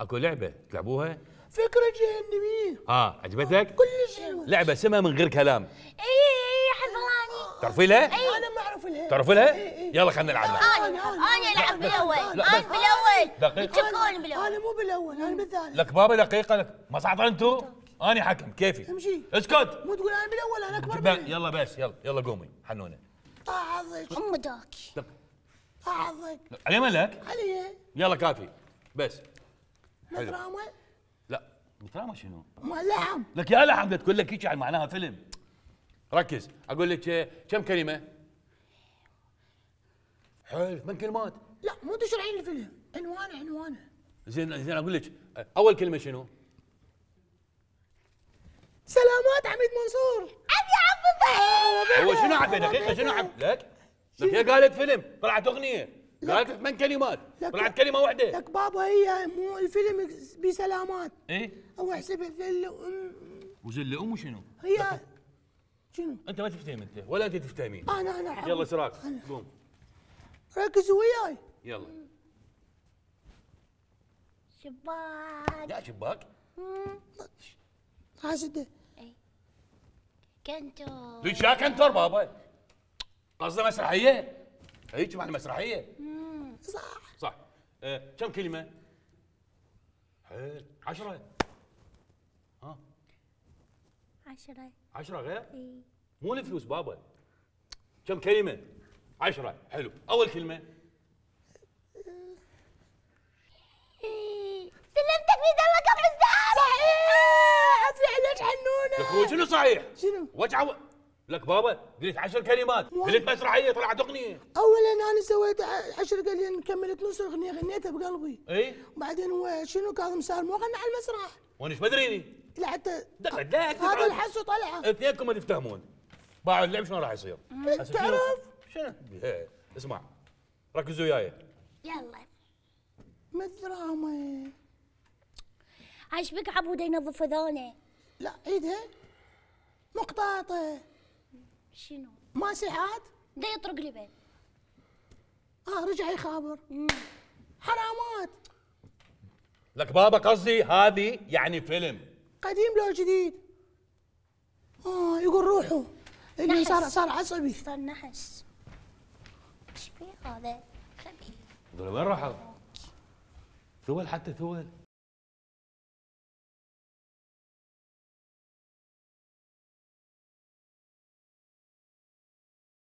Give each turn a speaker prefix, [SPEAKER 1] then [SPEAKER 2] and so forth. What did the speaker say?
[SPEAKER 1] أكو لعبة تلعبوها؟
[SPEAKER 2] فكرة جهنمية.
[SPEAKER 1] آه عجبتك؟
[SPEAKER 2] كلش حلوة.
[SPEAKER 1] لعبة اسمها من غير كلام.
[SPEAKER 3] اي اي حفظاني.
[SPEAKER 1] تعرفي لها؟
[SPEAKER 2] أنا ما أعرف لها.
[SPEAKER 1] تعرفي لها؟
[SPEAKER 2] إيه، إيه.
[SPEAKER 1] يلا خلينا نلعبها.
[SPEAKER 3] أنا أنا العب بالأول.
[SPEAKER 1] لا،
[SPEAKER 3] أنا
[SPEAKER 1] بالأول.
[SPEAKER 3] تشكون
[SPEAKER 2] أنا
[SPEAKER 3] بالأول.
[SPEAKER 2] مو بالأول أنا بالثالث.
[SPEAKER 1] لك بابا دقيقة. لك ما صعد أنتو؟ اني حكم. كيفي؟
[SPEAKER 2] امشي.
[SPEAKER 1] اسكت.
[SPEAKER 2] مو تقول أنا بالأول أنا أكبر
[SPEAKER 1] ب-
[SPEAKER 2] منك.
[SPEAKER 1] يلا بس يلا يلا قومي. حنونة.
[SPEAKER 2] أعظك
[SPEAKER 3] أم داكي.
[SPEAKER 1] لك. علي ملك؟
[SPEAKER 2] علي.
[SPEAKER 1] يلا كافي. بس. حلو.
[SPEAKER 2] دراما
[SPEAKER 1] لا دراما شنو؟
[SPEAKER 2] ما لحم
[SPEAKER 1] لك يا لحم بدها تقول لك هيك يعني معناها فيلم. ركز. أقول لك كم كلمة؟ حلو من كلمات؟
[SPEAKER 2] لا مو تشرحين الفيلم. عنوانه عنوانه
[SPEAKER 1] زين زين أقول لك أول كلمة شنو؟
[SPEAKER 2] سلامات حميد منصور.
[SPEAKER 3] ابي احفظها
[SPEAKER 1] هو شنو عبي دقيقة شنو عب لك؟ لك هي قالت فيلم. طلعت أغنية. قالت ثمان كلمات طلعت كلمة واحدة.
[SPEAKER 2] لك بابا هي مو الفيلم بسلامات.
[SPEAKER 1] إيه؟
[SPEAKER 2] هو احسبها فيلم
[SPEAKER 1] وزل أم شنو
[SPEAKER 2] هي شنو؟
[SPEAKER 1] أنت ما تفتهم أنت ولا أنت تفتهمين.
[SPEAKER 2] أنا أنا حافظ.
[SPEAKER 1] يلا سراك. قوم.
[SPEAKER 2] ركزوا وياي.
[SPEAKER 1] يلا.
[SPEAKER 3] شباك.
[SPEAKER 1] يا شباك.
[SPEAKER 2] حاسده
[SPEAKER 3] كنتو
[SPEAKER 1] ليش يا كنتر بابا؟ قصده مسرحية؟ هيك معنى مسرحية؟
[SPEAKER 2] صح.
[SPEAKER 1] صح. أه كم كلمة؟ حلو عشرة. ها؟
[SPEAKER 3] عشرة.
[SPEAKER 1] عشرة غير؟
[SPEAKER 3] اي
[SPEAKER 1] مو الفلوس بابا. كم كلمة؟ عشرة. حلو. أول كلمة؟
[SPEAKER 3] سلمتك في الله قبل
[SPEAKER 2] أفلح لك حنونه
[SPEAKER 1] لك هو شنو صحيح؟
[SPEAKER 2] شنو؟
[SPEAKER 1] وجع لك بابا قلت عشر كلمات. قلت مسرحية طلعت أغنية.
[SPEAKER 2] اولا أنا سويت ع- عشر قليل كملت نص الاغنيه غنيتها بقلبي.
[SPEAKER 1] إي؟
[SPEAKER 2] وبعدين هو شنو كاظم سالم؟ مو غنى على المسرح.
[SPEAKER 1] وأنا إيش مدريني؟
[SPEAKER 2] لا حتى هذا الحس وطلعه
[SPEAKER 1] اثنينكم ما تفتهمون باعوا اللعب شلون راح يصير؟ شنو؟
[SPEAKER 2] تعرف؟
[SPEAKER 1] شنو؟ إيه، اسمع. ركزوا وياي.
[SPEAKER 3] يلا.
[SPEAKER 2] ما الدراما؟
[SPEAKER 3] عايش بك عبود ينظف ذونه
[SPEAKER 2] لا عيدها. مقطاطه
[SPEAKER 3] شنو؟
[SPEAKER 2] ماسحات
[SPEAKER 3] دا يطرق لي بين
[SPEAKER 2] آه رجع يخابر حرامات.
[SPEAKER 1] لك بابا قصدي هذه يعني فيلم.
[SPEAKER 2] قديم لو جديد. آه يقول روحوا اللي
[SPEAKER 3] نحس.
[SPEAKER 2] صار صار عصبي.
[SPEAKER 3] صار نحس. إيش هذا؟ خبيث.
[SPEAKER 1] دول وين راحوا؟ ثول حتى ثول.